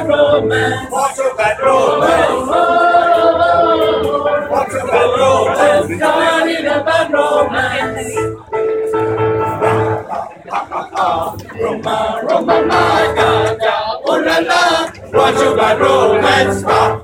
bad romance. What a bad romance? What a bad romance? Starting a bad romance. Roma, Roma, my God, oh la la. what a bad romance? Ah.